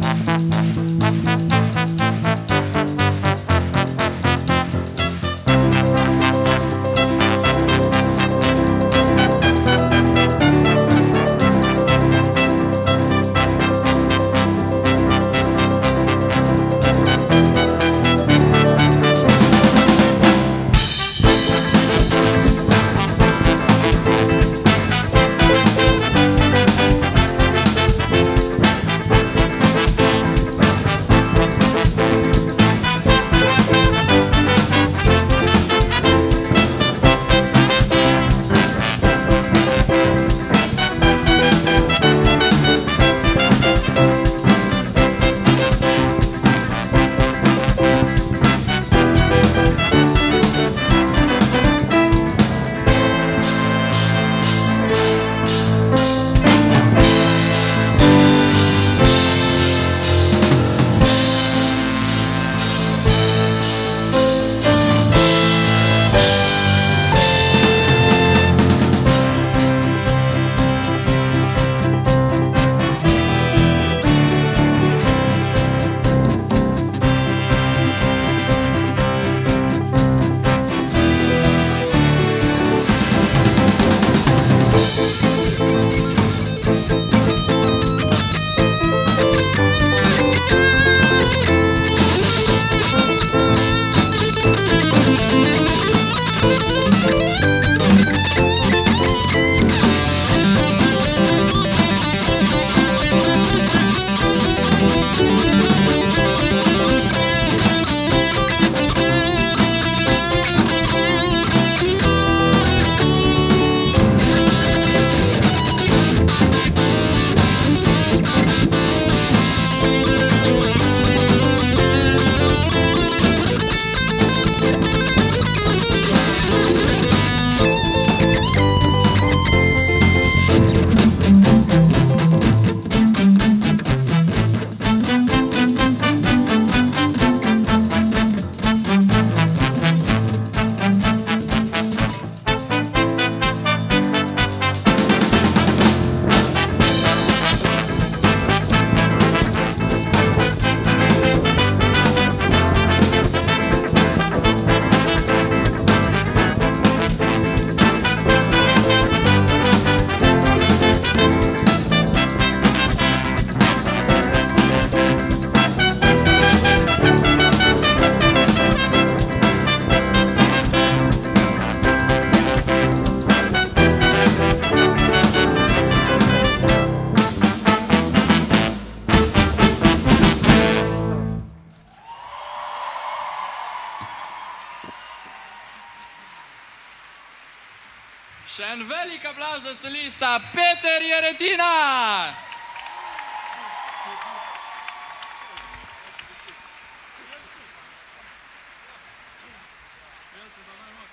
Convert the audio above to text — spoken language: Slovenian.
Bye. Še en velik aplauz za solista Peter Jeretina. Jaz se da najmanj.